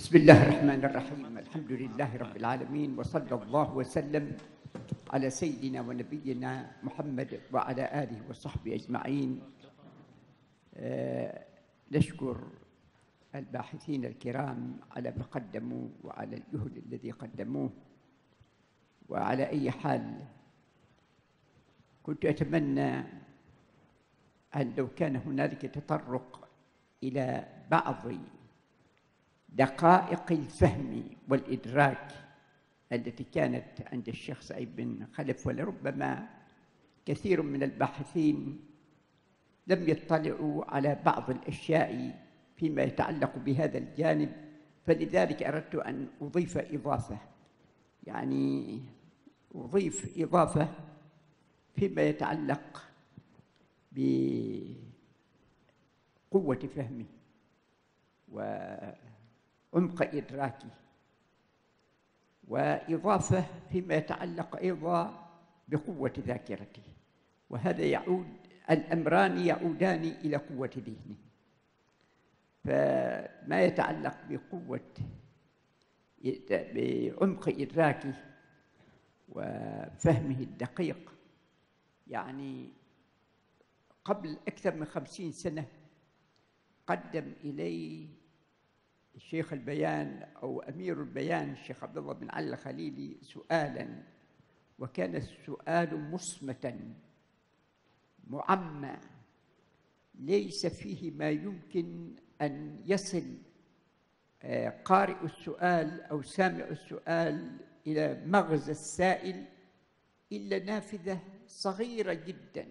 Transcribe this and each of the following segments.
بسم الله الرحمن الرحيم. الحمد لله رب العالمين وصلى الله وسلم على سيدنا ونبينا محمد وعلى آله وصحبه أجمعين. آه، نشكر الباحثين الكرام على ما قدموا وعلى الجهد الذي قدموه. وعلى أي حال كنت أتمنى أن لو كان هنالك تطرق إلى بعض دقائق الفهم والإدراك التي كانت عند الشيخ سعيد بن خلف ولربما كثير من الباحثين لم يطلعوا على بعض الأشياء فيما يتعلق بهذا الجانب. فلذلك أردت أن أضيف إضافة يعني أضيف إضافة فيما يتعلق بقوة فهمه وعمق إدراكه وإضافة فيما يتعلق أيضا بقوة ذاكرته وهذا يعود الأمران يعودان إلى قوة ذهنه فما يتعلق بقوة بعمق إدراكه وفهمه الدقيق يعني قبل أكثر من خمسين سنة قدم إلي الشيخ البيان أو أمير البيان الشيخ عبد الله بن علي الخليلي سؤالا وكان السؤال مصمتا معمى ليس فيه ما يمكن أن يصل قارئ السؤال أو سامع السؤال إلى مغزى السائل إلا نافذة صغيرة جدا.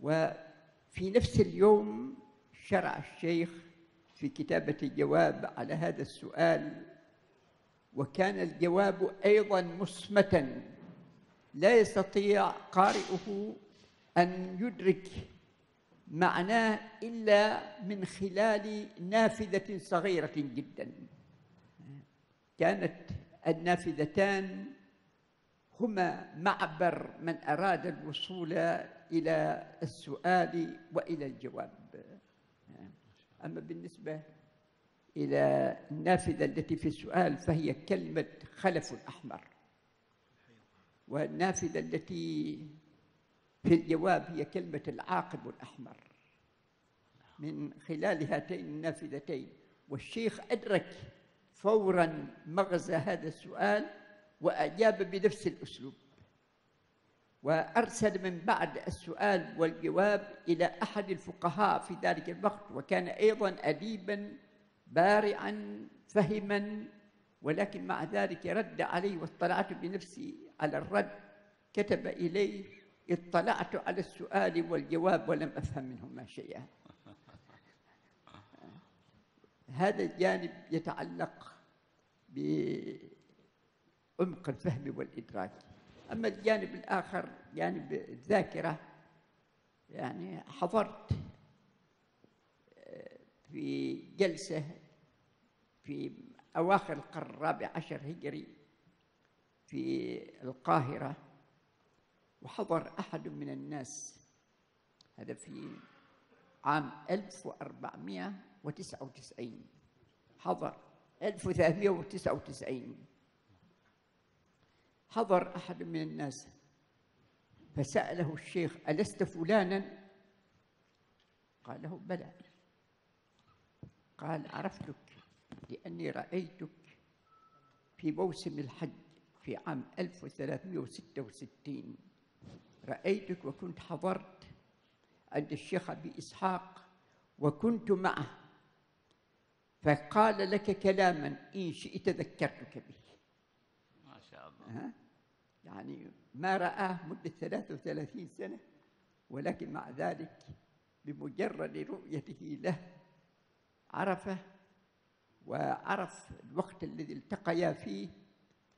وفي نفس اليوم شرع الشيخ في كتابة الجواب على هذا السؤال وكان الجواب أيضا مصمتا لا يستطيع قارئه أن يدرك معناه إلا من خلال نافذة صغيرة جدا. كانت النافذتان هما معبر من أراد الوصول إلى السؤال وإلى الجواب. أما بالنسبة إلى النافذة التي في السؤال فهي كلمة خلف أحمر والنافذة التي في الجواب هي كلمة العاقب الأحمر. من خلال هاتين النافذتين. والشيخ أدرك فورا مغزى هذا السؤال وأجاب بنفس الأسلوب. وأرسل من بعد السؤال والجواب إلى أحد الفقهاء في ذلك الوقت وكان أيضا أديبا بارعا فهما ولكن مع ذلك رد عليه واطلعت بنفسي على الرد. كتب إليه اطلعت على السؤال والجواب ولم أفهم منهما شيئا. هذا الجانب يتعلق بعمق الفهم والإدراك. أما الجانب الآخر جانب الذاكرة يعني حضرت في جلسة في أواخر القرن الرابع عشر هجري في القاهرة وحضر أحد من الناس هذا في عام 1499 حضر 1399 حضر أحد من الناس. فسأله الشيخ ألست فلانا؟ قال له بلى. قال عرفتك لأني رأيتك في موسم الحج في عام 1366 رأيتك وكنت حضرت عند الشيخ أبي إسحاق وكنت معه. فقال لك كلاما إن شئت ذكرتك به. يعني ما رآه مدة 33 سنة ولكن مع ذلك بمجرد رؤيته له عرفه وعرف الوقت الذي التقيا فيه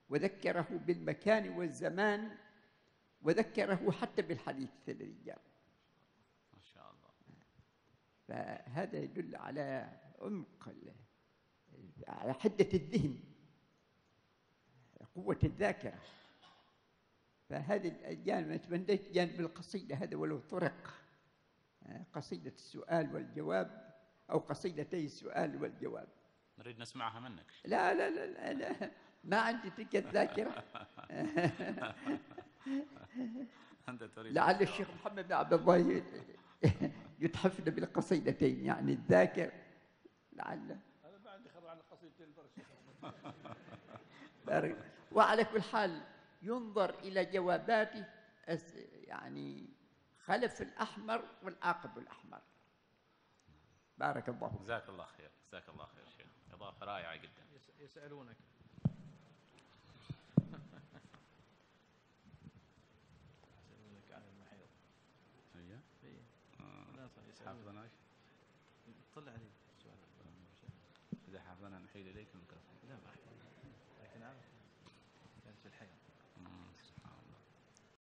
وذكره بالمكان والزمان وذكره حتى بالحديث الذي جاء. ما شاء الله. فهذا يدل على عمق على حدة الذهن. قوة الذاكرة. فهذه الجانب أنا تمنيت جانب القصيدة هذا ولو طرق. قصيدة السؤال والجواب أو قصيدتي السؤال والجواب. نريد نسمعها منك. لا لا لا, لا, لا. ما عندي تلك الذاكرة. أنت تريد. لعل الشيخ محمد بن عبد الله يتحفنا بالقصيدتين يعني الذاكر لعل. أنا ما عندي خبر عن القصيدتين برشا بارك. وعلى كل حال ينظر إلى جواباته يعني خلف الأحمر والعاقب الأحمر. بارك الله فيك. جزاك الله خير جزاك الله خير شيخ. إضافة رائعة جدا. يس- يسألونك. يسألونك عن المحيض هي إيه. يسألونك. حافظنا طلع علي السؤال إذا حافظنا نحيل إليك الميكروفون. لا ما لكن عارف كانت في الحيض